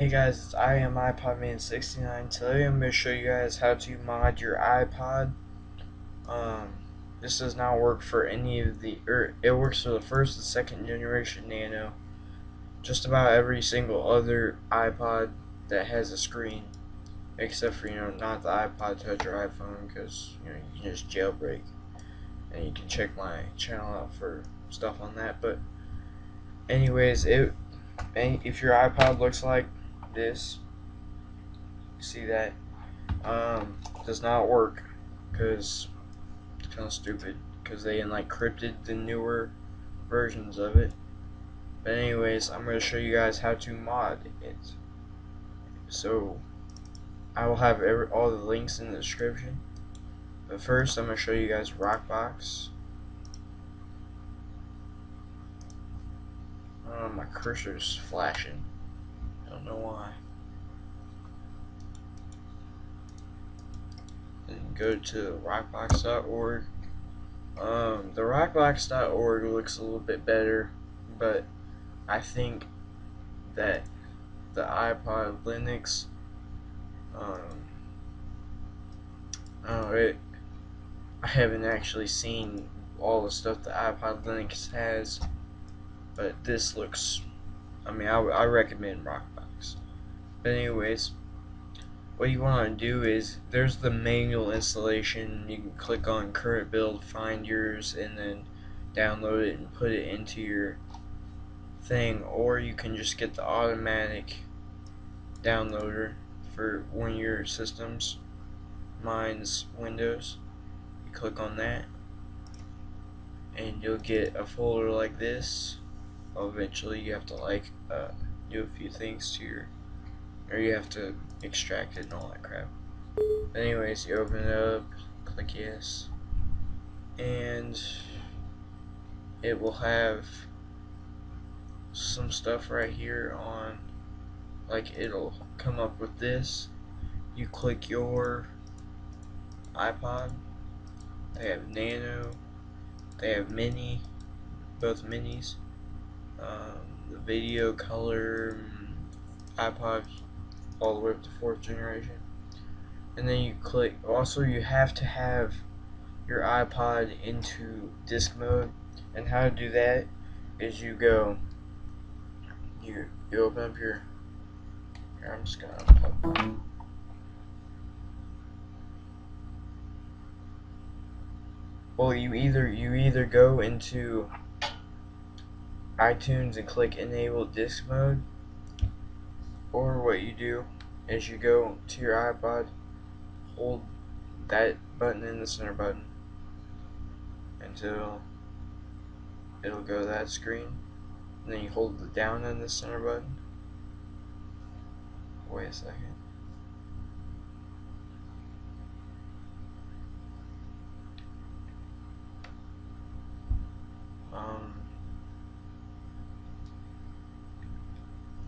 Hey guys, it's I am iPodman69. Today I'm going to show you guys how to mod your iPod. Um, this does not work for any of the, er, it works for the first and second generation Nano. Just about every single other iPod that has a screen, except for, you know, not the iPod Touch or iPhone, because, you know, you can just jailbreak. And you can check my channel out for stuff on that, but anyways, it, if your iPod looks like this. See that? Um, does not work because it's kind of stupid because they like encrypted the newer versions of it. But anyways I'm going to show you guys how to mod it. So I will have every, all the links in the description. But first I'm to show you guys Rockbox. Uh, my cursor's flashing don't know why. And go to rockbox.org. Um, the rockbox.org looks a little bit better, but I think that the iPod Linux, um, oh, it, I haven't actually seen all the stuff the iPod Linux has, but this looks, I mean, I, I recommend Rockbox. But anyways, what you want to do is there's the manual installation. You can click on current build, find yours, and then download it and put it into your thing. Or you can just get the automatic downloader for one of your systems. Mine's Windows. You click on that, and you'll get a folder like this. Eventually, you have to like uh, do a few things to your or you have to extract it and all that crap. anyways, you open it up, click yes, and it will have some stuff right here on, like it'll come up with this. You click your iPod. They have Nano. They have Mini. Both minis. Um, the video color iPod all the way up to fourth generation. And then you click, also you have to have your iPod into disk mode. And how to do that is you go, you, you open up your, here I'm just gonna Well, you either you either go into iTunes and click enable disk mode or what you do is you go to your iPod, hold that button in the center button until it'll go to that screen. And then you hold it down in the center button. Wait a second.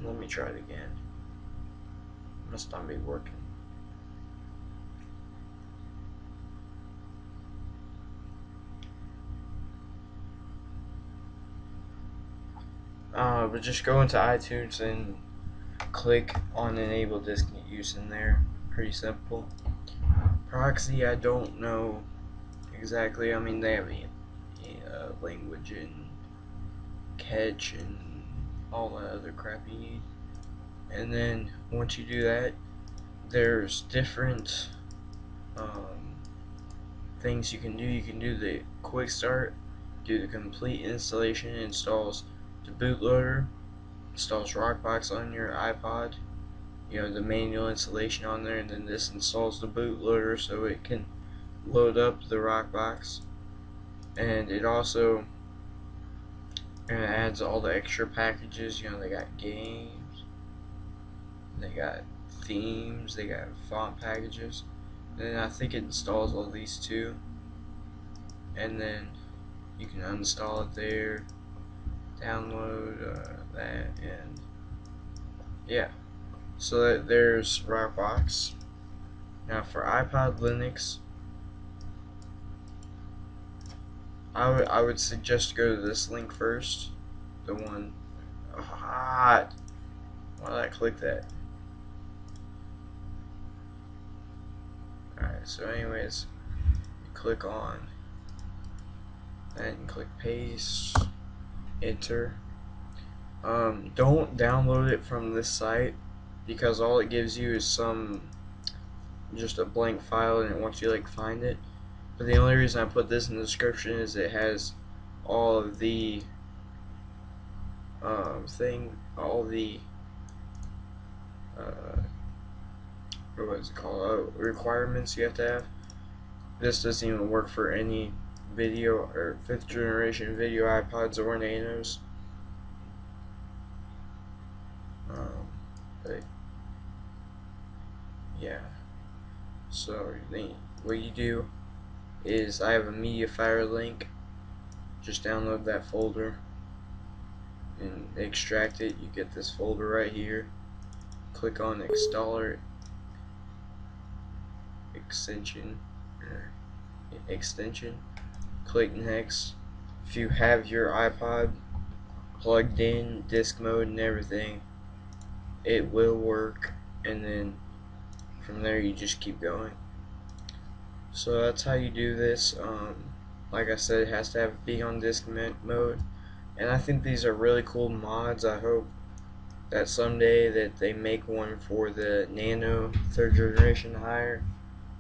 Let me try it again must not be working. Uh, but just go into iTunes and click on enable disk use in there. Pretty simple. Proxy, I don't know exactly. I mean, they have uh, language and catch and all that other crap you need. And then once you do that there's different um, things you can do. You can do the quick start do the complete installation installs the bootloader installs Rockbox on your iPod you know the manual installation on there and then this installs the bootloader so it can load up the Rockbox and it also and it adds all the extra packages you know they got games they got themes, they got font packages. And I think it installs all these too. And then you can uninstall it there, download uh, that, and yeah. So that there's Rockbox. Now for iPod Linux, I, I would suggest go to this link first. The one. Ah, why did I click that? Alright, so, anyways, you click on. Then click paste. Enter. Um, don't download it from this site because all it gives you is some just a blank file and once you like find it but the only reason I put this in the description is it has all of the um, thing, all the uh, what is it called? Uh, requirements you have to have. This doesn't even work for any video or fifth generation video iPods or Nanos. Um, but yeah. So what you do is I have a MediaFire link. Just download that folder and extract it. You get this folder right here. Click on installer extension extension. Click next. If you have your iPod plugged in, disk mode and everything, it will work and then from there you just keep going. So that's how you do this. Um, like I said, it has to have be on disk mode. And I think these are really cool mods. I hope that someday that they make one for the Nano third generation higher.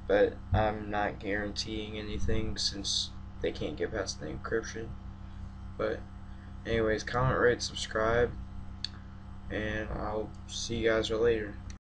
But I'm not guaranteeing anything since they can't get past the encryption. But anyways, comment, rate, subscribe, and I'll see you guys later.